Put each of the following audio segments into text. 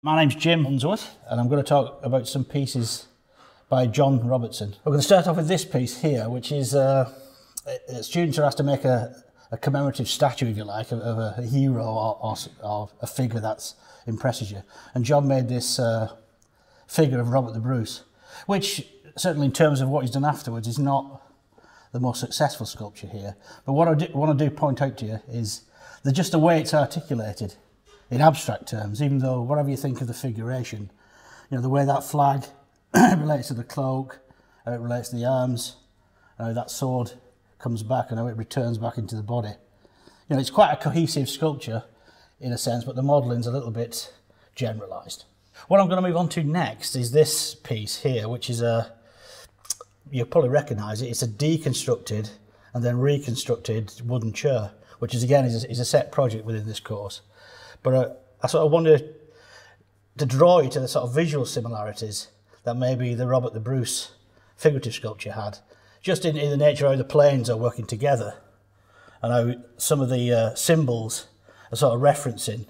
My name's Jim Unsworth, and I'm going to talk about some pieces by John Robertson. We're going to start off with this piece here, which is uh, students are asked to make a, a commemorative statue, if you like, of, of a hero or, or, or, a figure that impresses you. And John made this uh, figure of Robert the Bruce, which certainly in terms of what he's done afterwards is not the most successful sculpture here. But what I do, want to do point out to you is that just the way it's articulated in abstract terms, even though whatever you think of the figuration, you know, the way that flag relates to the cloak, how it relates to the arms, how that sword comes back and how it returns back into the body. You know, it's quite a cohesive sculpture in a sense, but the modelling's a little bit generalised. What I'm going to move on to next is this piece here, which is a, you'll probably recognise it, it's a deconstructed and then reconstructed wooden chair, which is again is a, is a set project within this course. But uh, I sort of wanted to draw you to the sort of visual similarities that maybe the Robert the Bruce figurative sculpture had, just in, in the nature of how the planes are working together and how some of the uh, symbols are sort of referencing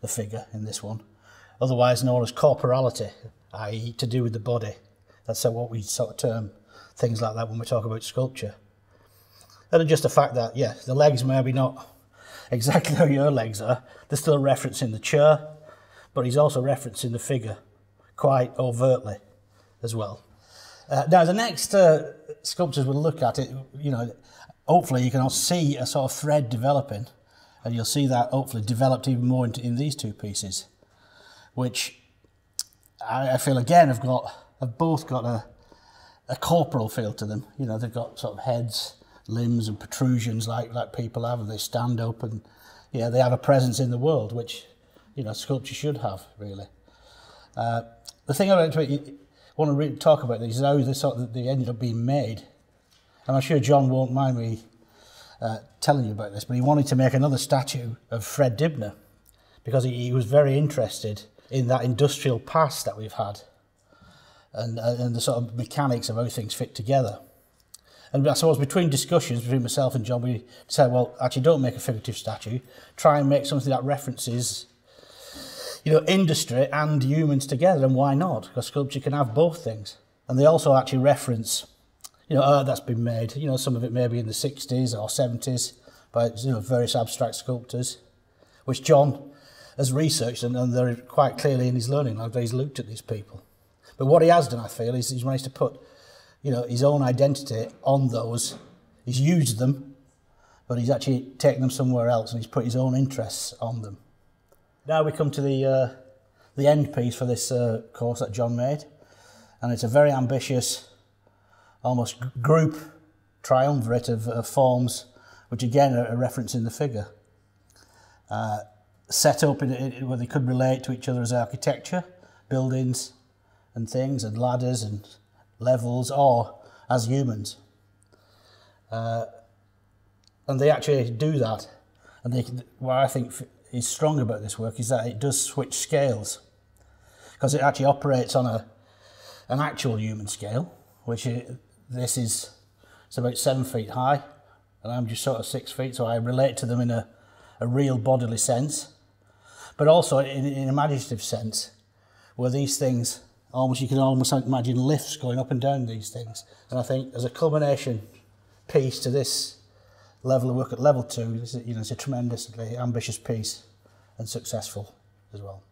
the figure in this one, otherwise known as corporality, i.e. to do with the body. That's what we sort of term things like that when we talk about sculpture. And just the fact that, yeah, the legs maybe not exactly how your legs are. They're still referencing the chair, but he's also referencing the figure quite overtly as well. Uh, now, the next uh, sculptures we'll look at, it, you know, hopefully you can all see a sort of thread developing, and you'll see that hopefully developed even more into, in these two pieces, which I, I feel again have got, have both got a, a corporal feel to them. You know, they've got sort of heads, limbs and protrusions like, like people have, they stand up and yeah, they have a presence in the world, which you know sculpture should have really. Uh, the thing I want to, really talk about is how they sort of, they ended up being made, and I'm sure John won't mind me uh, telling you about this, but he wanted to make another statue of Fred Dibnah because he, he was very interested in that industrial past that we've had and, and the sort of mechanics of how things fit together. And I suppose between discussions between myself and John, we said, well, actually, don't make a figurative statue. Try and make something that references, you know, industry and humans together. And why not? Because sculpture can have both things. And they also actually reference, you know, art that's been made. You know, some of it maybe in the 60s or 70s by, you know, various abstract sculptors, which John has researched and, and they're quite clearly in his learning life, he's looked at these people. But what he has done, I feel, is he's managed to put you know, his own identity on those. He's used them, but he's actually taken them somewhere else and he's put his own interests on them. Now we come to the, uh, the end piece for this uh, course that John made, and it's a very ambitious, almost group triumvirate of, forms, which again are a reference in the figure. Uh, set up in, in, where they could relate to each other as architecture, buildings and things, and ladders and levels or as humans. Uh, and they actually do that. And they, what I think is strong about this work is that it does switch scales because it actually operates on a, an actual human scale, which it, this is it's about seven feet high, and I'm just sort of six feet, so I relate to them in a, a real bodily sense, but also in, in a imaginative sense, where these things almost you can almost imagine lifts going up and down these things. And I think as a culmination piece to this level of work at level two, is you know, it's a tremendously ambitious piece and successful as well.